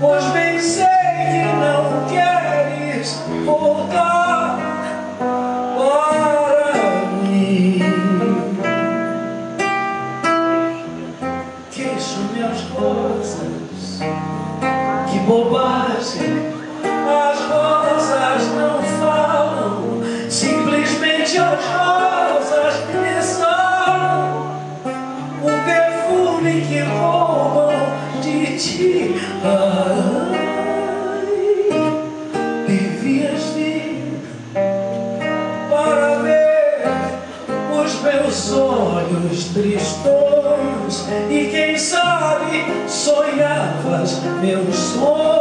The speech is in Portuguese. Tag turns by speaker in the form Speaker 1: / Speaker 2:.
Speaker 1: pois bem sei que não queres voltar para mim. Queixo minhas rosas, que bobagem. As rosas não falam, simplesmente as rosas me são o perfume que roubam de ti. Meus sonhos tristos E quem sabe sonhavas meus sonhos